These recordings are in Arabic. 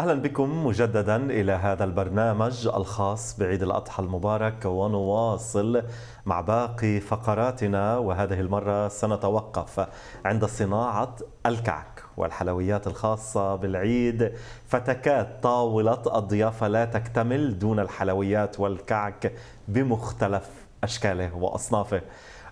بكم مجددا إلى هذا البرنامج الخاص بعيد الأضحى المبارك ونواصل مع باقي فقراتنا وهذه المرة سنتوقف عند صناعة الكعك والحلويات الخاصة بالعيد. فتكاد طاولة الضيافة لا تكتمل دون الحلويات والكعك بمختلف أشكاله وأصنافه.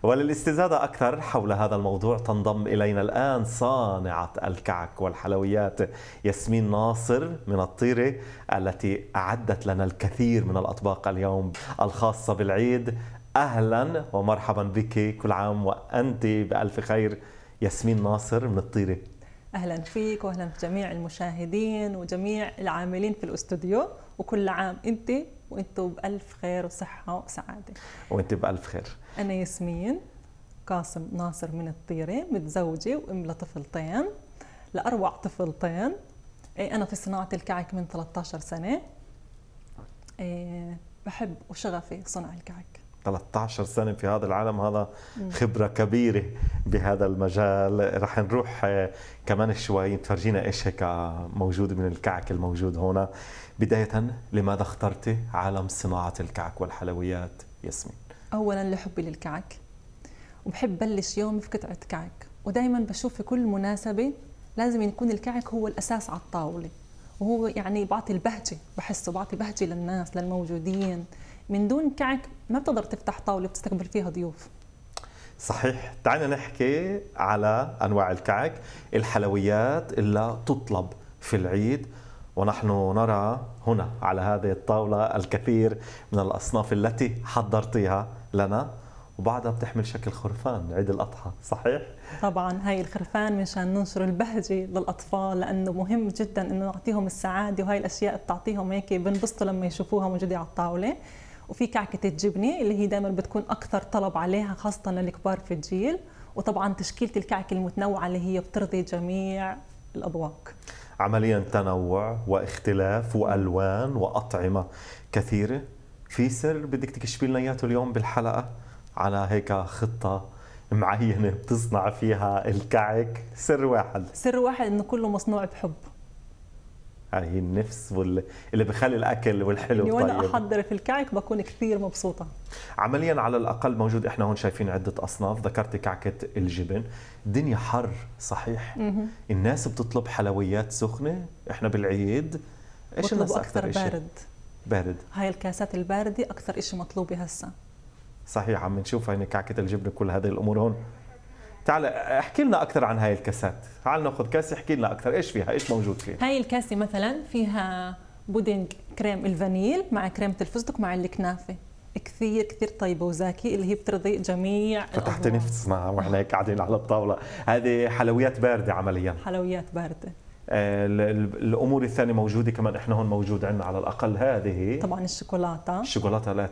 وللاستزادة أكثر حول هذا الموضوع تنضم إلينا الآن صانعة الكعك والحلويات ياسمين ناصر من الطيرة التي أعدت لنا الكثير من الأطباق اليوم الخاصة بالعيد. أهلا ومرحبا بك كل عام وأنت بألف خير. ياسمين ناصر من الطيرة. أهلا فيك واهلا بجميع المشاهدين وجميع العاملين في الأستوديو. وكل عام أنت وأنتم بألف خير وصحة وسعادة. وانت بألف خير. أنا ياسمين قاسم ناصر من الطيره متزوجة وأم لطفلتين لأروع طفلتين. إيه، أنا في صناعة الكعك من 13 سنة. إيه، بحب وشغفي صنع الكعك. 13 سنة في هذا العالم هذا خبرة كبيرة بهذا المجال. رح نروح آه، كمان شوي تفرجينا إيش هيك موجود من الكعك الموجود هنا. بداية لماذا اخترتي عالم صناعة الكعك والحلويات؟ ياسمين؟ اولا لحبي للكعك وبحب بلش يومي في قطعة كعك ودائما بشوف في كل مناسبة لازم يكون الكعك هو الأساس على الطاولة وهو يعني بعطي البهجة بحسه بعطي بهجة للناس للموجودين. من دون كعك ما بتقدر تفتح طاولة بتستقبل فيها ضيوف. صحيح. تعالنا نحكي على أنواع الكعك الحلويات اللي تطلب في العيد. ونحن نرى هنا على هذه الطاولة الكثير من الأصناف التي حضرتيها لنا. وبعدها بتحمل شكل خرفان عيد الأضحى صحيح؟ طبعا هاي الخرفان مشان ننشر البهجة للأطفال لأنه مهم جدا إنه نعطيهم السعادة وهاي الأشياء بتعطيهم هيك بنبسطوا لما يشوفوها موجودة على الطاولة. وفي كعكة الجبنه اللي هي دائما بتكون أكثر طلب عليها خاصة للكبار في الجيل. وطبعا تشكيلة الكعك المتنوعة اللي هي بترضي جميع الأذواق. عمليا تنوع واختلاف وألوان وأطعمة كثيرة. في سر بدك تكشفي لنا اياه اليوم بالحلقة؟ على هيك خطة معينة بتصنع فيها الكعك؟ سر واحد. سر واحد إنه كله مصنوع بحب. هاي هي النفس وال... اللي بخلي الأكل والحلو. يعني وأنا طيب. أحضر في الكعك بكون كثير مبسوطة. عمليا على الأقل موجود إحنا هون شايفين عدة أصناف. ذكرت كعكة الجبن. الدنيا حر صحيح. الناس بتطلب حلويات سخنة. إحنا بالعيد إيش الناس أكثر إشي؟ بارد. بارد. هاي الكاسات الباردة أكثر شيء مطلوبه هسه صحيح عم نشوف هيني كعكة الجبنه كل هذه الأمور هون. تعال احكي لنا أكثر عن هاي الكاسات. تعال ناخذ كاسه احكي لنا أكثر. إيش فيها؟ إيش موجود فيها؟ هاي الكاسة مثلا فيها بودنج كريم الفانيل مع كريمه الفستق مع الكنافة. كثير كثير طيبة وزاكي اللي هي بترضي جميع فتحت. نفسنا وإحنا هيك قاعدين على الطاولة. هذه حلويات باردة عمليا. حلويات باردة. آه، ال- ال- الأمور الثانية موجودة كمان. إحنا هون موجود عندنا على الأقل هذه. طبعا الشوكولاتة. الشوكولاتة لا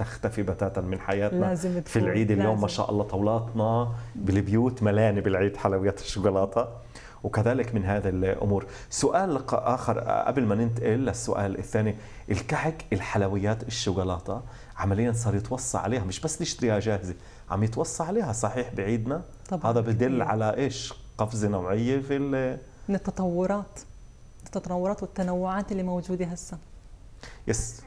تختفي بتاتا من حياتنا. لازم في العيد اليوم لازم. ما شاء الله طاولاتنا بالبيوت ملانه بالعيد حلويات الشوكولاتة. وكذلك من هذه الأمور. سؤال آخر قبل ما ننتقل للسؤال الثاني. الكعك الحلويات الشوكولاتة عمليا صار يتوصى عليها مش بس نشتريها جاهزة عم يتوصى عليها صحيح بعيدنا؟ طبعاً هذا بدل. على إيش؟ قفزة نوعية في ال- من التطورات. التطورات والتنوعات اللي موجودة هسه. يس.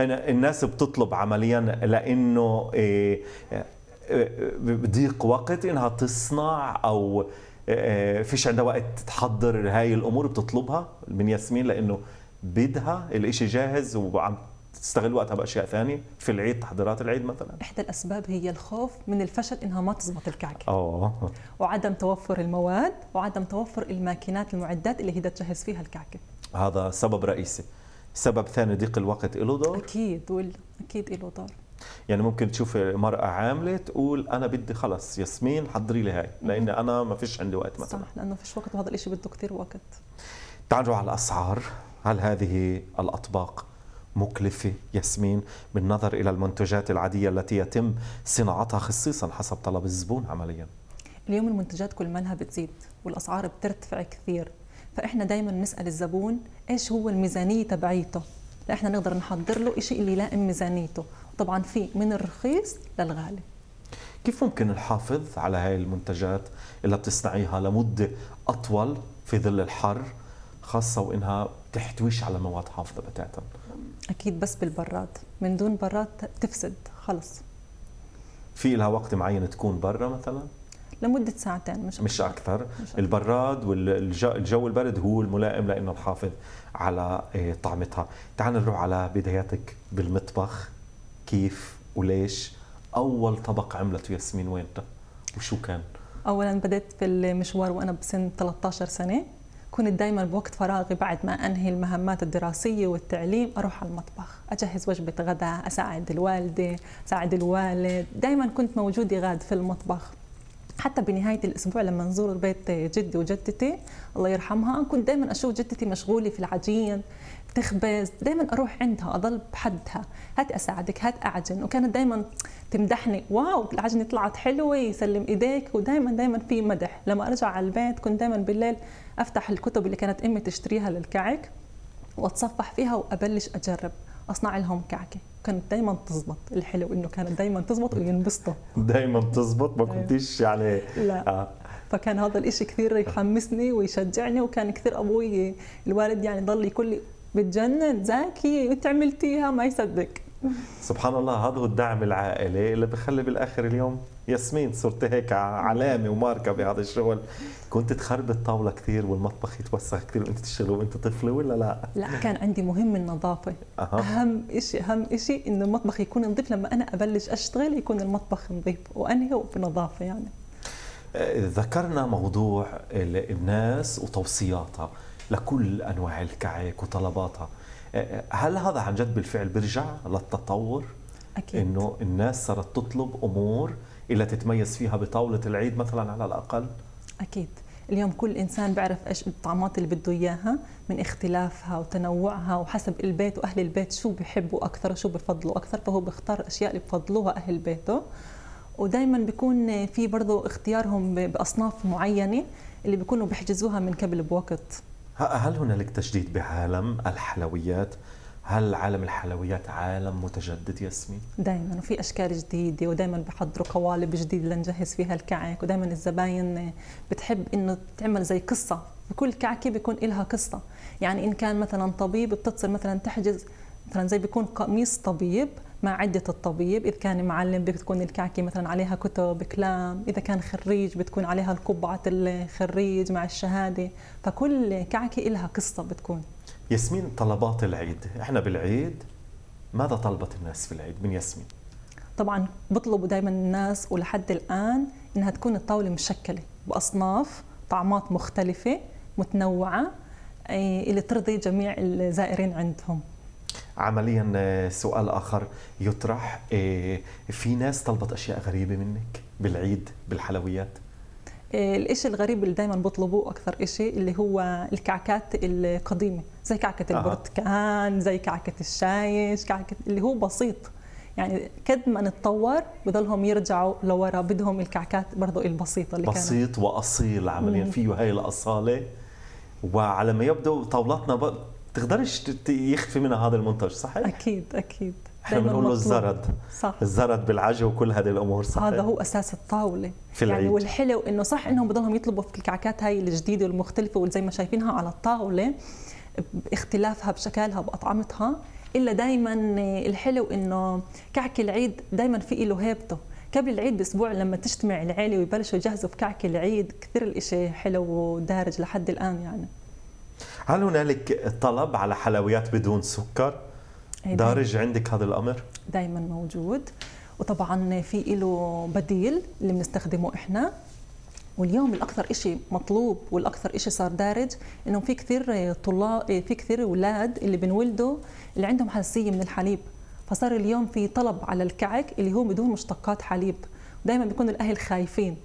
الناس بتطلب عمليا لأنه إيه، إيه، بضيق وقت إنها تصنع أو إيه، فيش عندها وقت تحضر هاي الأمور بتطلبها من ياسمين لأنه بدها الإشي جاهز وعم تستغل وقتها بأشياء ثانية في العيد تحضيرات العيد مثلا. إحدى الأسباب هي الخوف من الفشل إنها ما تزبط الكعكة. آه وعدم توفر المواد وعدم توفر الماكينات المعدات اللي هي تجهز فيها الكعكة. هذا سبب رئيسي. سبب ثاني ضيق الوقت له دور؟ أكيد وال... أكيد له دور. يعني ممكن تشوف مرأة عاملة تقول أنا بدي خلص ياسمين حضري لي هاي لأن أنا ما فيش عندي وقت مثلا. صح لأنه فيش وقت وهذا الشيء بده كثير وقت. تعالوا على الأسعار. هل هذه الأطباق مكلفة ياسمين؟ بالنظر إلى المنتجات العادية التي يتم صناعتها خصيصا حسب طلب الزبون عمليا. اليوم المنتجات كل مالها بتزيد والأسعار بترتفع كثير. فإحنا دائما نسأل الزبون إيش هو الميزانية تبعيته. لاحنا نقدر نحضر له شيء اللي يلائم ميزانيته. طبعا في من الرخيص للغالي. كيف ممكن نحافظ على هاي المنتجات اللي بتصنعيها لمدة أطول في ظل الحر خاصة وإنها تحتويش على مواد حافظة بتاتا أكيد بس بالبراد. من دون براد تفسد خلص. في لها وقت معين تكون برا مثلا؟ لمدة ساعتين مش مش أكثر. مش أكتر. البراد والجو البرد هو الملائم لأنه نحافظ على إيه، طعمتها. تعال نروح على بداياتك بالمطبخ. كيف وليش؟ أول طبق عملته ياسمين وينته وشو كان؟ اولا بدأت في المشوار وأنا بسن 13 سنة. كنت دائما بوقت فراغي بعد ما أنهي المهمات الدراسية والتعليم أروح على المطبخ. أجهز وجبة غداء أساعد الوالدة أساعد الوالد. دائما كنت موجودة غاد في المطبخ. حتى بنهاية الأسبوع لما نزور بيت جدي وجدتي الله يرحمها كنت دائما أشوف جدتي مشغولة في العجين تخبز دائما أروح عندها أضل بحدها. هات أساعدك هات أعجن. وكانت دائما تمدحني واو العجنة طلعت حلوة يسلم إيديك. ودائما دائما في مدح. لما أرجع على البيت كنت دائما بالليل أفتح الكتب اللي كانت أمي تشتريها للكعك وأتصفح فيها وأبلش أجرب. أصنع لهم كعكة. كانت دائما تزبط. الحلو إنه كانت دائما تزبط وينبسطوا. دائما تزبط ما كنتيش يعني لا. آه. فكان هذا الإشي كثير يحمسني ويشجعني وكان كثير أبوي الوالد يعني ضل يقول لي بتجنن زاكي انت عملتيها ما يصدق. سبحان الله هذا هو الدعم العائلي اللي بخلي بالآخر اليوم ياسمين صرت هيك علامة وماركة بهذا الشغل. كنت تخرب الطاولة كثير والمطبخ يتوسخ كثير وأنت تشتغل وأنت طفلة ولا لا؟ لا كان عندي مهم النظافة. أها. أهم شيء أهم شيء إنه المطبخ يكون نظيف. لما أنا أبلش أشتغل يكون المطبخ نظيف وانهي بنظافه يعني. آه، ذكرنا موضوع ال- الناس وتوصياتها لكل أنواع الكعك وطلباتها. هل هذا عن جد بالفعل بيرجع للتطور؟ أكيد. إنه الناس صارت تطلب أمور اللي تتميز فيها بطاولة العيد مثلا على الأقل؟ أكيد. اليوم كل إنسان بيعرف إيش الطعمات اللي بده إياها من اختلافها وتنوعها وحسب البيت وأهل البيت شو بيحبوا أكثر وشو بفضلوا أكثر فهو بيختار الاشياء اللي بفضلوها أهل بيته. ودائما بيكون في برضه اختيارهم بأصناف معينة اللي بيكونوا بيحجزوها من قبل بوقت. هل هنالك تجديد بعالم الحلويات؟ هل عالم الحلويات عالم متجدد ياسمين؟ دائما وفي أشكال جديدة ودائما بحضروا قوالب جديدة لنجهز فيها الكعك ودائما الزباين بتحب إنه تعمل زي قصة بكل كعكة بيكون لها قصة يعني إن كان مثلا طبيب بتتصل مثلا تحجز مثلا زي بيكون قميص طبيب مع عدة الطبيب إذا كان معلم بتكون الكعكة مثلا عليها كتب كلام إذا كان خريج بتكون عليها القبعة الخريج مع الشهادة. فكل كعكة لها قصة بتكون. ياسمين طلبات العيد، إحنا بالعيد ماذا طلبت الناس في العيد من ياسمين؟ طبعا بطلبوا دائما الناس ولحد الآن إنها تكون الطاولة مشكلة بأصناف طعمات مختلفة متنوعة إيه، اللي ترضي جميع الزائرين عندهم. عمليا آه، سؤال آخر يطرح آه، في ناس طلبت أشياء غريبة منك بالعيد بالحلويات إيه، الإشي الغريب اللي دائما بطلبوه أكثر إشي اللي هو الكعكات القديمة زي كعكة أها. البرتقال زي كعكة الشايش كعكة اللي هو بسيط يعني قد ما نتطور بضلهم يرجعوا لورا بدهم الكعكات برضو البسيطة اللي كانت بسيط وأصيل عمليا. فيه هاي الأصالة وعلى ما يبدو طاولاتنا. تقدرش يختفي منها هذا المنتج صحيح؟ أكيد أكيد. إحنا بنقول له. الزرد. صح. الزرد بالعجو وكل هذه الأمور صحيح. هذا هو أساس الطاولة. في العيد. يعني والحلو إنه صح إنهم بضلهم يطلبوا في الكعكات هاي الجديدة والمختلفة وزي ما شايفينها على الطاولة باختلافها بشكلها بأطعمتها. إلا دائما الحلو إنه كعك العيد دائما في له هيبته. قبل العيد بأسبوع لما تجتمع العيلة ويبلشوا يجهزوا في كعك العيد كثير الإشي حلو ودارج لحد الآن يعني. هل هنالك طلب على حلويات بدون سكر؟ إيه دارج عندك هذا الأمر؟ دائما موجود. وطبعا في له بديل اللي بنستخدمه إحنا. واليوم الأكثر شيء مطلوب والأكثر شيء صار دارج إنه في كثير طلاب في كثير أولاد اللي بنولدوا اللي عندهم حساسية من الحليب. فصار اليوم في طلب على الكعك اللي هو بدون مشتقات حليب. ودائما بيكونوا الأهل خايفين.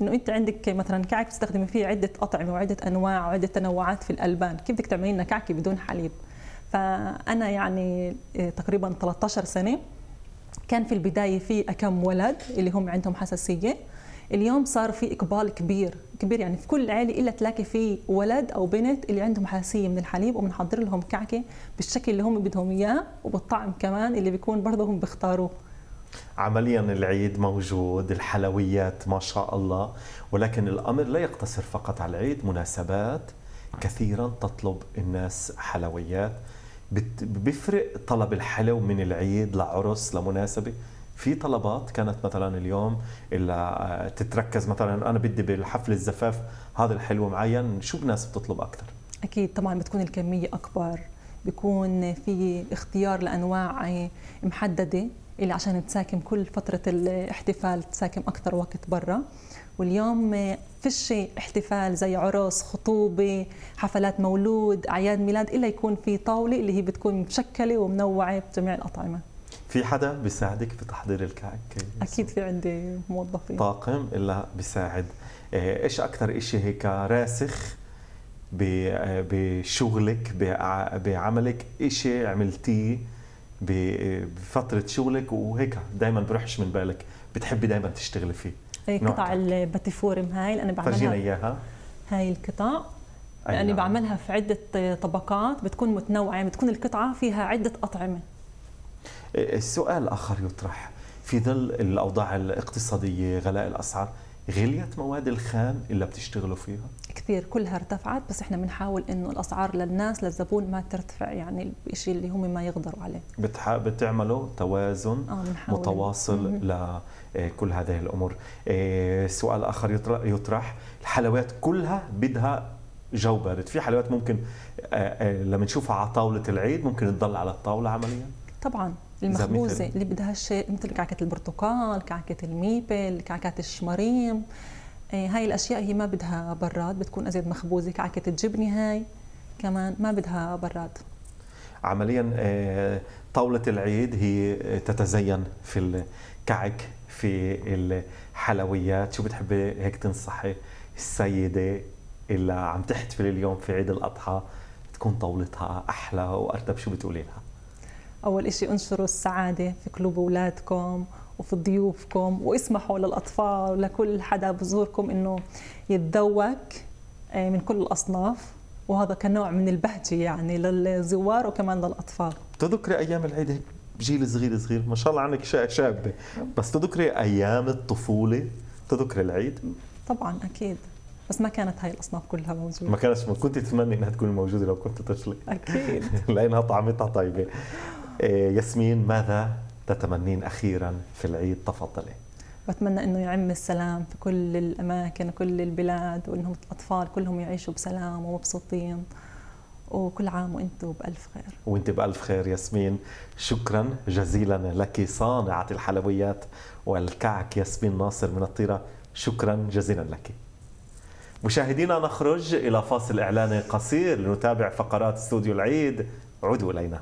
إنه أنت عندك مثلا كعك تستخدمي فيه عدة أطعمة وعدة أنواع وعدة تنوعات في الألبان كيف بدك تعملي لنا كعكة بدون حليب؟ فأنا يعني إيه، تقريبا 13 سنة كان في البداية في كم ولد اللي هم عندهم حساسية. اليوم صار في إقبال كبير كبير يعني في كل عائلة إلا تلاقي في ولد أو بنت اللي عندهم حساسية من الحليب وبنحضر لهم كعكة بالشكل اللي هم بدهم إياه وبالطعم كمان اللي بيكون برضه هم بيختاروه. عمليا العيد موجود الحلويات ما شاء الله ولكن الأمر لا يقتصر فقط على العيد مناسبات كثيرا تطلب الناس حلويات. بيفرق طلب الحلو من العيد لعرس لمناسبة. في طلبات كانت مثلا اليوم اللي تتركز مثلا أنا بدي بالحفل الزفاف هذا الحلو معين شو الناس بتطلب أكثر أكيد طبعا بتكون الكمية أكبر بيكون في اختيار لأنواع محددة. اللي عشان تساكم كل فترة الاحتفال تساكم أكثر وقت برا. واليوم فيش احتفال زي عرس خطوبة حفلات مولود أعياد ميلاد إلا يكون في طاولة اللي هي بتكون مشكلة ومنوعة بجميع الأطعمة. في حدا بيساعدك في تحضير الكعك؟ أكيد في عندي موظفين. طاقم إلا بيساعد. إيه، إيش أكثر شيء هيك راسخ بشغلك بعملك؟ شيء عملتيه بفترة شغلك وهيك دائما بروحش من بالك بتحبي دائما تشتغلي فيه قطع الباتيفورم هاي اللي أنا بعملها. فرجينا إياها. هاي القطع لأني نعم. بعملها في عدة طبقات بتكون متنوعة بتكون القطعة فيها عدة أطعمة. إيه، السؤال آخر يطرح. في ظل الأوضاع الاقتصادية غلاء الأسعار غليت مواد الخام اللي بتشتغلوا فيها؟ كثير كلها ارتفعت بس إحنا بنحاول إنه الأسعار للناس للزبون ما ترتفع يعني الشيء اللي هم ما يقدروا عليه. بتح... بتعملوا توازن آه متواصل لكل هذه الأمور. إيه، سؤال آخر يطرح. الحلويات كلها بدها جو بارد. في حلويات ممكن آه، آه، لما نشوفها على طاولة العيد ممكن تضل على الطاولة عمليا؟ طبعا المخبوزة اللي بدها شيء مثل كعكة البرتقال كعكة الميبل كعكات الشمريم إيه، هاي الأشياء هي ما بدها براد بتكون أزيد مخبوزة كعكة الجبنة هاي كمان ما بدها براد. عمليا إيه، طاولة العيد هي تتزين في الكعك في الحلويات. شو بتحبي هيك تنصحي السيدة اللي عم تحتفل اليوم في عيد الأضحى تكون طاولتها أحلى؟ وأرتب شو بتقولي لها؟ أول شيء انشروا السعادة في قلوب أولادكم وفي ضيوفكم واسمحوا للأطفال ولكل حدا بزوركم إنه يتذوق آه، من كل الأصناف. وهذا كنوع من البهجة يعني للزوار وكمان للأطفال. تذكري أيام العيد؟ هيك جيل صغير صغير ما شاء الله عنك شابة. بس تذكري أيام الطفولة؟ تذكري العيد؟ طبعا أكيد. بس ما كانت هاي الأصناف كلها موجودة. ما كانت ما كنت تتمني إنها تكون موجودة لو كنت طفلة. أكيد. لأنها طعمتها طيبة. ياسمين ماذا تتمنين أخيرا في العيد؟ تفضلي. بتمنى إنه يعم السلام في كل الأماكن وكل البلاد وانهم الأطفال كلهم يعيشوا بسلام ومبسوطين. وكل عام وأنتم بألف خير. وانت بألف خير ياسمين. شكرا جزيلا لك صانعة الحلويات والكعك ياسمين ناصر من الطيرة. شكرا جزيلا لك. مشاهدينا نخرج إلى فاصل اعلاني قصير لنتابع فقرات استوديو العيد. عودوا إلينا.